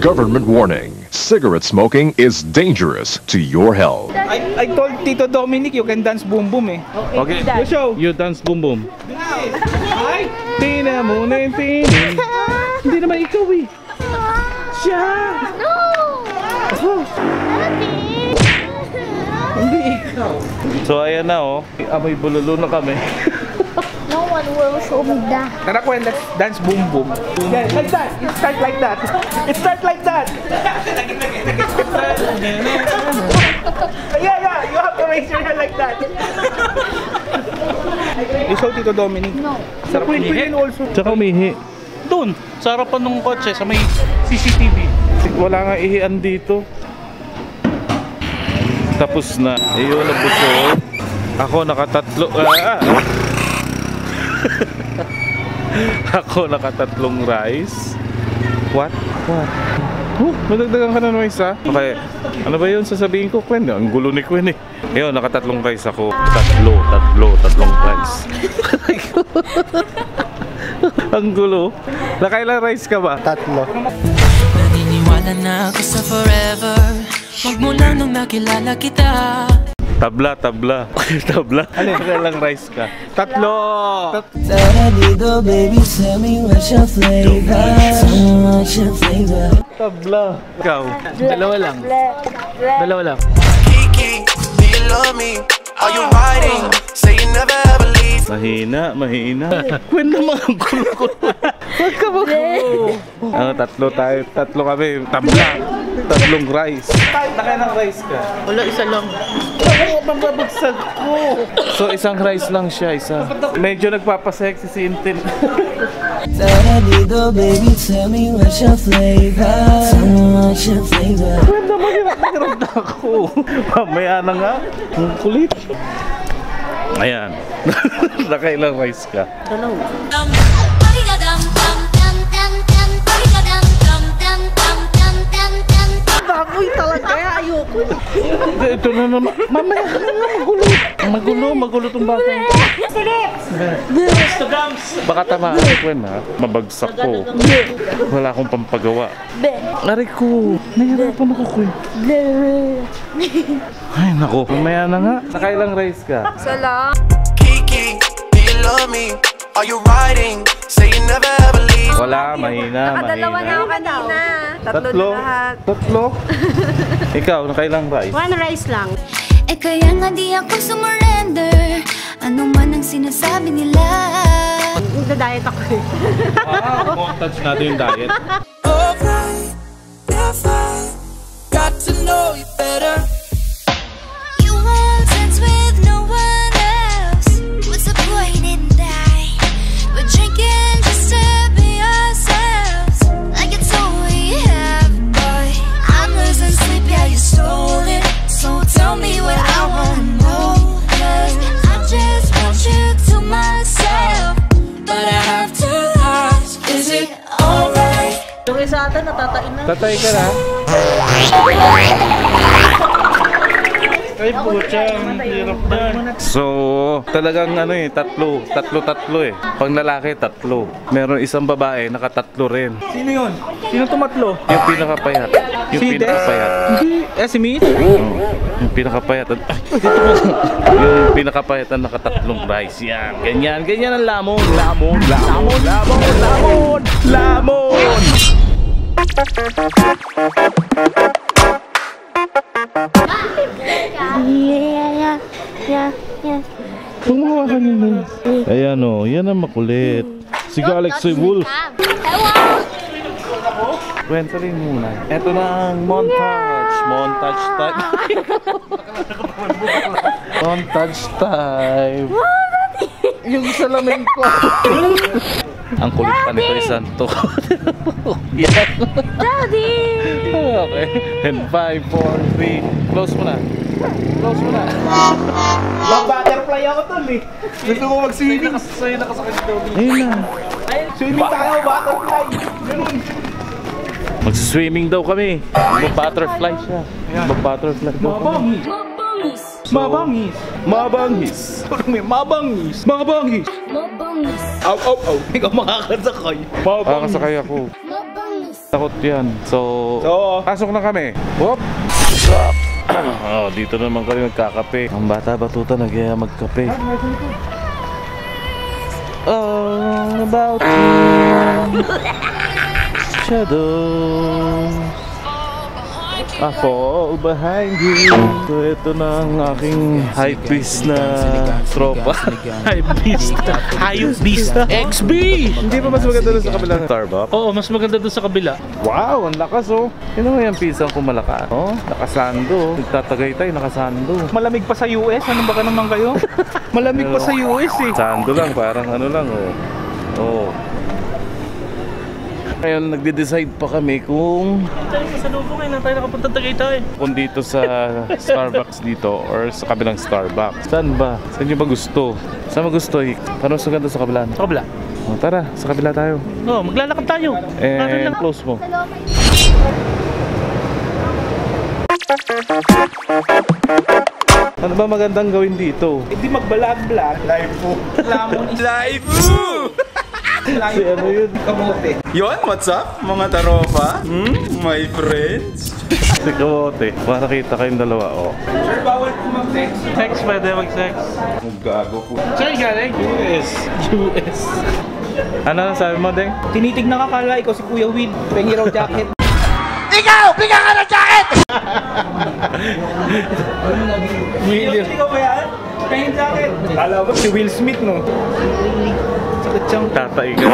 Government warning. Cigarette smoking is dangerous to your health. I, I told Tito Dominic you can dance boom boom eh. Okay. You show. You dance boom boom. Ay! Tina mo na yung tinin. Hindi naman ikaw eh. Siya! No! Daddy! Hindi ikaw. So ayan na oh. Amoy bulalo na kami. One will show me that. Tara Kwen, let's dance boom boom. Yeah, like that. It start like that. It start like that. yeah, yeah. You have to raise your hand like that. You show Tito Dominic. No. Sarap umihi. also. Tsaka umihi. Doon, sa harapan ng kotse, sa may CCTV. Wala nga ihian dito. Tapos na. Ayun, nabusog. Ako nakatatlo. Ah, ah. Ako nakatatlong rice. What? What? Oh, madagdagan ka na ng isa. Okay. Ano ba yun sasabihin ko, Kwen? Ang gulo ni Kwen eh. Ayun, nakatatlong rice ako. Tatlo, tatlo, tatlong rice. Ang gulo. Nakailang rice ka ba? Tatlo. Naniniwala na ako sa forever Magmula nung nakilala kita Tabla, tabla. tabla. Ano, nakailang rice ka? Tatlo! Saradido baby, tell me what's your flavor Tell me what's your flavor Tabla. Ikaw? Dalawa lang. Dalawa lang. Kiki, do you love me? Are you riding? Say you never ever leave. Mahina, mahina. Kwen naman ang gulo-gulo. Huwag ka magulo. Ano, tatlo tayo. Tatlo kami. Tabla. Tatlong rice. Nakailang rice ka? Wala, isa lang. Ako, mababagsak ko. So, isang rice lang siya, isa. Medyo nagpapasexy si Intin. Saradido baby, tell me what's your flavor Tell me what's your flavor Kwen naman, hirap na ako. Mamaya na nga. Ang kulit. Ayan. Nakailang rice ka? Baboy Ito na naman. Mamaya ka na magulo. Magulo, magulo tong bata. Baka tama ako, Gwen, ha? Mabagsak ko. Wala akong pampagawa. Aray ko. Nahirapan ako, Gwen. Ay, nako. Mamaya na nga. Nakailang rice ka? Kiki, do you love me? Are you riding? Say you never ever leave. Wala, mahina, Nakadalawa na ako mahina. kanina. Tatlo, Tatlo? na lahat. Tatlo? Ikaw, nakailang rice? One rice lang. Eh kaya nga di ako sumurrender Ano man ang sinasabi nila Nagda-diet ako eh. Ah, montage natin yung diet. Alright, yeah fine Got to know you better Tatay ka na? Ay, pucha, ang hirap na. So, talagang ano eh, tatlo. Tatlo-tatlo eh. Pag lalaki, tatlo. Meron isang babae, nakatatlo rin. Sino yun? Sino tumatlo? Yung pinakapayat. Yung pinakapayat. Hindi. Eh, si Mitch? Yung pinakapayat. Ay, yung pinakapayat na nakatatlong rice. Yan. Ganyan. Ganyan ang lamon. Lamon. Lamon. Lamon. Lamon. Lamon. Yeah, yeah, yeah, yeah. Gumawa ka nila. Ayan o, yan ang makulit. Si Galaxy Wolf. Kwento rin muna. Ito na ang montage. Montage time. montage time. Yung salamin ko. Ang kulit pa nito isang to. Yan. Daddy! okay. And 5, 4, 3. Close mo na. Close mo na. Mag-butterfly ako tol eh. Gusto ko mag-swimming. Sa'yo nakasakit daw. Ayun na. Swimming tayo, butterfly. Ganun. Magsiswimming daw kami. Mag-butterfly siya. Mag-butterfly daw kami. Mabangis. Mabangis. Mabangis. May mabangis. Mabangis. Mabangis. Aw, aw, aw. Ikaw makakasakay. Ah, kasakay ako. Mabangis. Takot yan. So, So, pasok na kami. Whoop! oh, dito naman kami magkakape. Ang bata batuta nagyaya magkape. All about you. Shadows. I fall behind you. So, ito na ang aking high beast na tropa. Hype beast. Hype beast. XB! Hindi pa mas maganda doon sa kabilang Starbucks? Oo, mas maganda doon sa kabila. Wow, ang lakas oh. Yun naman yung pisang kumalakas. Oh, nakasando. Nagtatagay tayo, nakasando. Malamig pa sa US. Ano ba ka naman kayo? Malamig pa sa US eh. Sando lang, parang ano lang oh. Oh. Ngayon, nagde-decide pa kami kung Tayo sa lubong eh. Tayo nakapunta Tagaytay. kung dito sa Starbucks dito or sa kabilang Starbucks. Saan ba? Saan nyo ba gusto? Saan mo gusto? Paano mas maganda sa kabila? Sa kabila. Oh, tara, sa kabila tayo. Oo, maglalakad tayo. Eh, lang. close mo. Ano ba magandang gawin dito? Hindi magbalag-blag. Live po. Lamon is live Si ano yun? Kamote. Yon, what's up mga taropa? Hmm? My friends? Si Kamote. Para kita kayong dalawa, oh. Sir, bawal po mag-sex. Sex, pwede mag-sex. Gago po. Saan galing? US. US. Ano na sabi mo, Deng? Tinitignan ka kala, ikaw si Kuya Will. Pengi raw jacket. Will, ikaw ba yan? Pengi jacket. Kala mo si Will Smith, no? Sakit siyang Tatai ka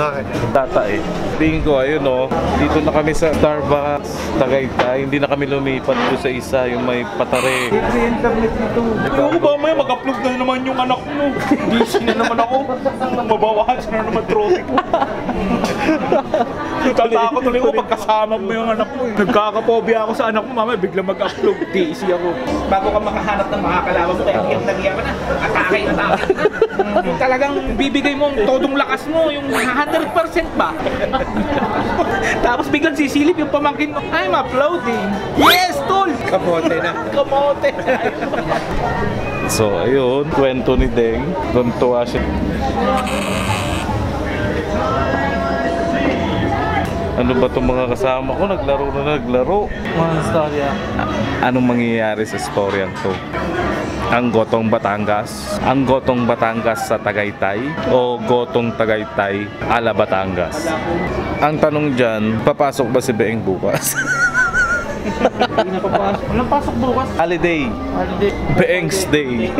na. Bakit? Tatai. Tingin ko, ayun, oh. Dito na kami sa Starbucks, Tagaytay. Hindi na kami lumipat doon sa isa, yung may patare. internet nito. Ayoko ba maya mag-upload na naman yung anak mo. Busy na naman ako. Mabawahan na naman trophy ko. Tatakot ulit ako pagkasama mo yung anak mo. eh. Nagkakapobia ako sa anak mo, mama, bigla mag-upload. Busy ako. Bago ka makahanap ng makakalaban mo, kaya ka na. Atake na atake. Yung talagang bibigay mo ang todong lakas mo, yung 100% ba? Tapos biglang sisilip yung pamangkin mo, I'm uploading. Yes, tol! Kamote na. Kamote. So, ayun, kwento ni Deng. Tuntua siya. Ano ba itong mga kasama ko? Naglaro na naglaro. Mga storya. Anong mangyayari sa storyang to? Ang Gotong Batangas? Ang Gotong Batangas sa Tagaytay? O Gotong Tagaytay ala Batangas? Ang tanong dyan, papasok ba si Beeng bukas? Hindi na papasok. Walang pasok bukas. Holiday. Holiday. Beeng's Day.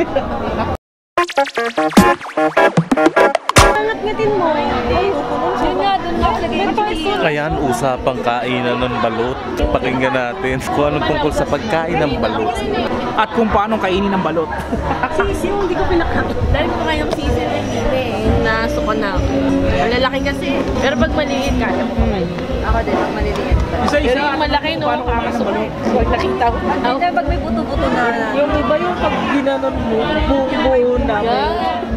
Ngatin mo. Ay, yun nga, doon nga lagay Ayan, usapang kainan ng balot. Pakinggan natin kung anong tungkol sa pagkain ng balot. At kung paano kainin ng balot. Sisiw, hindi ko pinakain. Dahil ko kayo ng sisiw na hindi eh. Nasuko na ako. Malalaki kasi. Pero pag maliit, kaya mo kumain. Ako din, pag maliliit. Isa-isa. Pero yung malaki, no? Paano kakain ng balot? Pag nakita ko. Hindi, pag may buto-buto na. Yung iba yung pag ginanon mo, buo-buo na.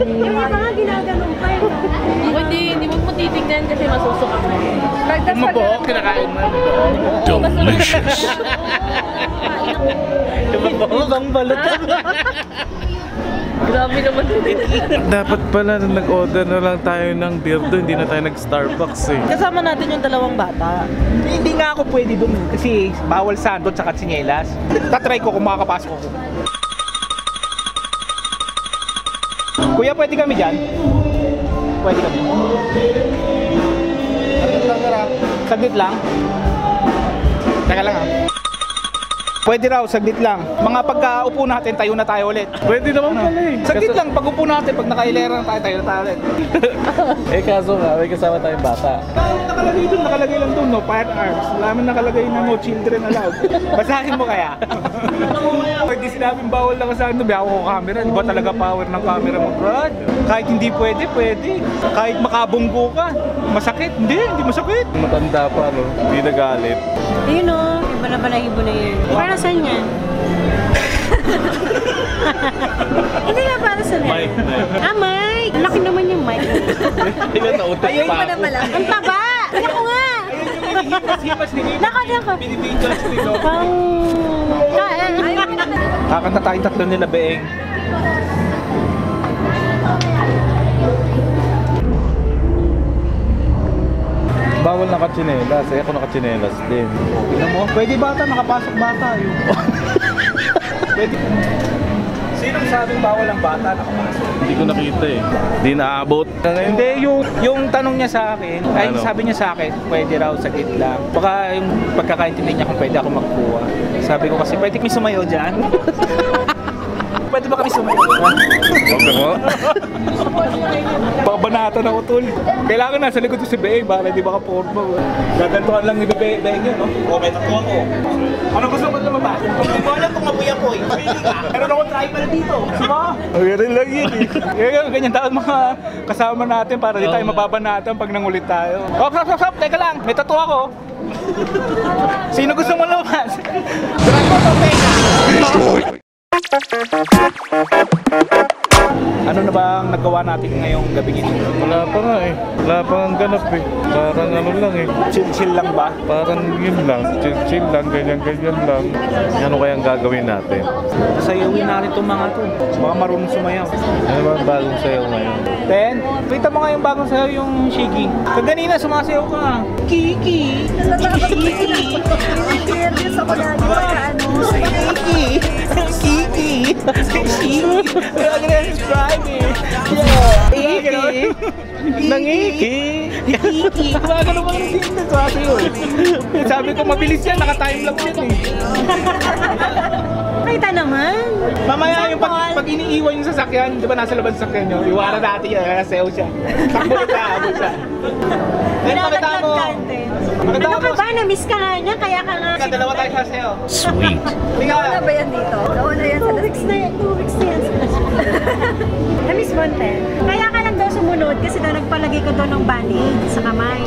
Yung iba nga ginaganon pa yun. Hindi, hindi mo titignan kasi masusuka ka. Yung kinakain mo. Delicious. Ibang balot. Grabe naman din. Dapat pala na nag-order na lang tayo ng beer doon, hindi na tayo nag-Starbucks eh. Kasama natin yung dalawang bata. Hindi nga ako pwede dun kasi bawal sandot sa tsinelas. Tatry ko kung makakapasok ako. Kuya, pwede kami dyan? Pwede kami. Saglit lang. Teka lang ah. Pwede raw, saglit lang. Mga pagkaupo natin, tayo na tayo ulit. Pwede naman pala eh. Saglit lang, pag upo natin, pag nakailera na tayo, tayo na tayo ulit. Eh kaso nga, may kasama tayong bata. Nakalagay doon, nakalagay lang doon, no? Firearms. Wala man nakalagay na no children allowed. Basahin mo kaya. Pwede sinabing bawal na kasama, sabi ako ko camera. Di ba talaga power ng camera mo, Brad? Kahit hindi pwede, pwede. Kahit makabunggo ka, masakit. Hindi, hindi masakit. Matanda pa, no? Hindi nagalit. Ayun o, yung balabalahibo na yun. Para saan yan? Hindi nga para saan yan. Mike, Mike. Ah, Mike! Laki naman yung mic. Ilan na utot pa ako. Ang taba! Ako nga! Himas-himas ni Nino. Nako, nako. Pinipintas ni. Pang... Kakanta tayong tatlo nila, Beeng. Bawal nakachinelas. Eh, ako nakachinelas din. Tingnan mo, pwede bata, nakapasok bata yun. pwede. Sinong sabing bawal ang bata nakapasok? Hindi ko nakita eh. Hindi naabot. Hindi, yung, yung tanong niya sa akin, ay Ano? sabi niya sa akin, pwede raw sa lang. Baka yung pagkakaintindi niya kung pwede ako magkuha. Sabi ko kasi, pwede kami sumayo dyan. pwede ba kami sumayo? Okay mo? Babanatan ako tol. Kailangan nasa likod ko si Beeng para hindi baka porma. Gagantuhan lang ni Be Beeng yun, no? O, may tatuwa ko. Ano gusto mo lumabas? Hindi ko alam kung mabuya ko eh. Pwede ka. Meron akong tribal dito. Suma? Ganun lang yun eh. Ganyan, ganyan dapat mga kasama natin para di tayo mababanatan pag nangulit tayo. Oh, stop, stop, stop. Teka lang. May tattoo ako. Sino gusto Ano na ba ang nagawa natin ngayong gabi ito? Wala pa nga eh. Wala pa ang ganap eh. Parang ano lang eh. Chill-chill lang ba? Parang yun lang. Chill, chill lang. Ganyan-ganyan lang. Ano kayang gagawin natin? Sayawin natin itong mga to. Baka marunong sumayaw. Ano ba ang bagong sayaw ngayon? Ten, kita mo nga yung bagong sayaw yung Shiggy. Kaganina sumasayaw ka. Kiki! Kiki! Kiki! Kiki! Nangiki! Kiki! Kumaga naman yung sinin sa sayo eh. Sabi ko mabilis yan, naka-time lang yan eh. Kita naman. Mamaya yung pag, pag iniiwan yung sasakyan, di ba nasa labas ng sasakyan nyo, iwanan natin yan, nasayaw siya. Takbo na siya, abot siya. Ayun, pakita mo. Pakita Ano ka ba? Na-miss ka nga niya, kaya ka nga. Dalawa tayo sasayaw. Sweet. Tingnan Ano ba yan dito? Nauna yan sa na yan, daw nagpalagay ko daw ng band-aid sa kamay.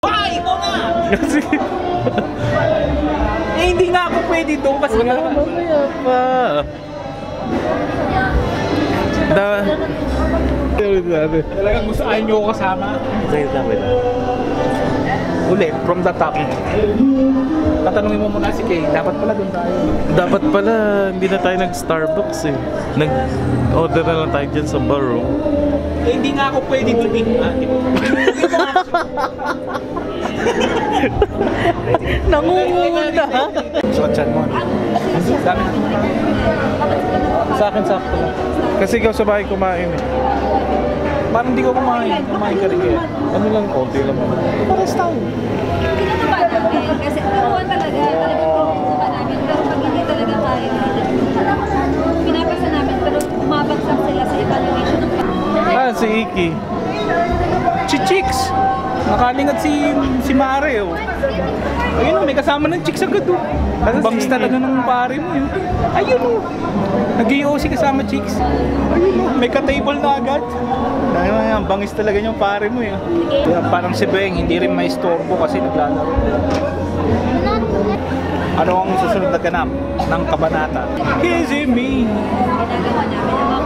Why? Ikaw na! Kasi Eh, hindi nga ako pwede doon kasi wala nga. mamaya pa. Da... Ulit natin. Talagang gusto ayaw nyo kasama. Wait lang, wait lang. Ulit, from the top. Tatanungin mo muna si Kay, dapat pala doon tayo. Dapat pala hindi na tayo nag-Starbucks eh. Nag-order na lang tayo dyan sa bar oh. Eh, hindi nga ako pwede doon eh. Ha? So, chan mo. Dami. Sa akin sakto lang. Kasi ikaw sa bahay kumain eh. Parang hindi ko kumain. Kumain ka rin kaya. Ano lang, konti lang. Pares tayo. Namin kasi turuan talaga, talagang turuan namin. Pero pag hindi talaga kaya, pinapasa namin pero umabagsak sila sa evaluation Ah, si Iki. Si Chicks. Nakalingat si si Mare oh. Ayun oh, may kasama ng Chicks agad oh. Ang bangs talaga ng pare mo yun. Ayun oh. Nag-iOC kasama Chicks. Ayun oh, may ka-table na agad. Dahil nga, ang bangis talaga yung pare mo yun. Kaya parang si Beng, hindi rin may istorbo kasi naglalaro. Ano ang susunod na ganap ng kabanata? Kissing me,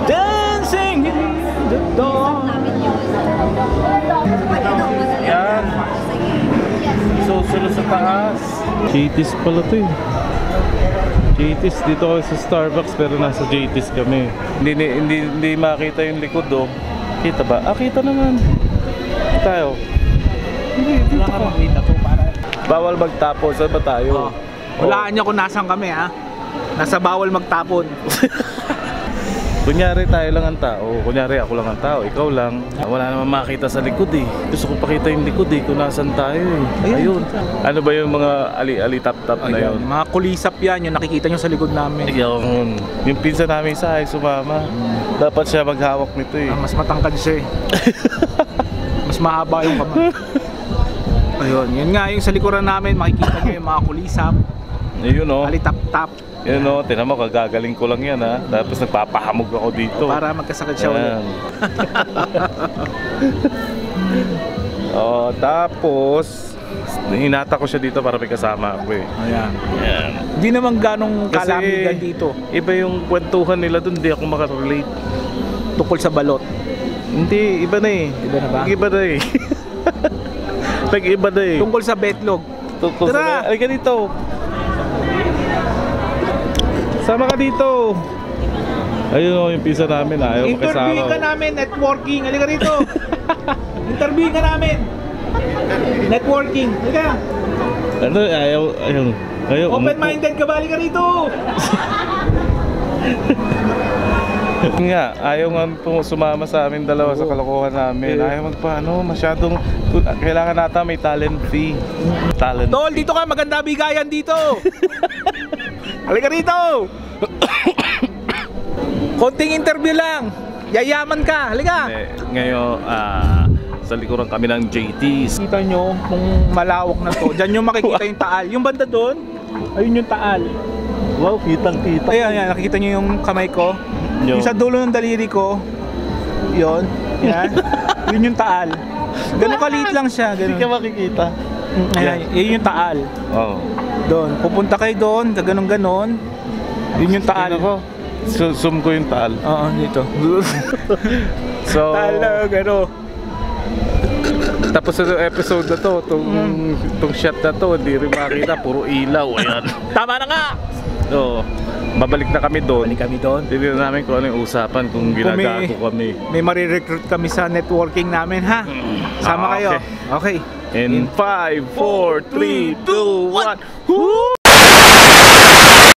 dancing in the dawn. Susunod sa taas. JT's pala to eh. JT's dito kami sa Starbucks pero nasa JT's kami. Hindi hindi hindi, hindi makita yung likod oh. Kita ba? Ah, kita naman. Tayo. Hindi, dito Wala ka ka. makita to para. Bawal magtapo. Saan ba tayo? Walaan niyo kung nasan kami ha. Nasa bawal magtapon. Kunyari tayo lang ang tao, kunyari ako lang ang tao, ikaw lang. Wala naman makita sa likod eh. Gusto ko pakita yung likod eh, kung nasan tayo eh. Ayun. Ano ba yung mga ali-ali tap-tap na Ayun, yun? mga kulisap yan, yung nakikita nyo sa likod namin. Ayun. Yung pinsan namin isa ay sumama. Dapat siya maghawak nito eh. Ah, mas matangkad siya eh. mas mahaba yung kamay. Ayun, yun nga yung sa likuran namin, makikita nyo yung mga kulisap, Ayun oh. alitap-tap, Yun oh, tinan mo, kagagaling ko lang yan ha. Tapos nagpapahamog ako dito. para magkasakit siya ulit. Yan. oh, tapos hinata ko siya dito para may kasama ako eh. Ayan. Yan. Hindi naman ganong kalamigan dito Iba yung kwentuhan nila doon, hindi ako makarelate. tungkol sa balot. Hindi, iba na eh. Iba na ba? Iba na eh. Nag-iba na eh. Tungkol sa betlog. Tungkol Tara! sa... Ay, dito. Sama ka dito. Ayun oh, yung pisa namin ayaw Interview makasama. ka namin, networking. Halika rito. Interview ka namin. Networking. Halika. Ano, ayaw, ayaw. Ayaw. Open-minded ka ba? Halika rito. Nga, ayaw nga sumama sa amin dalawa sa kalokohan namin. Ayaw magpaano, masyadong kailangan nata may talent fee. Talent. Tol, dito ka. Maganda bigayan dito. Halika rito. Konting interview lang. Yayaman ka. Halika. Ngayon, ah, sa likuran kami ng JT's. Kita nyo kung malawak na to. Diyan nyo makikita yung taal. Yung banda doon, ayun yung taal. Wow, kitang kita. Ayan, ayan, nakikita nyo yung kamay ko. Yo. Yung sa dulo ng daliri ko, yon, yan. yun yung taal. Ganun kaliit lang siya. Hindi ka Ganun. makikita. Mm, Ayan, yun yung taal. Oh. Doon. Pupunta kayo doon, gaganon ganon. Yun yung taal. Tingnan ko. Zo- zoom ko yung taal. Oo, dito. So, taal na, gano. tapos sa episode na to, tong, Mm. tong shot na to, hindi rin makita, puro ilaw. Ayan. Tama na nga! So, babalik na kami doon. Balik kami doon. Tignan namin kung ano yung usapan, kung ginagago kami. May marirecruit kami sa networking namin, ha? Sama Ah, kayo. okay. Okay. In 5, 4, 3, 2, 1, Woo!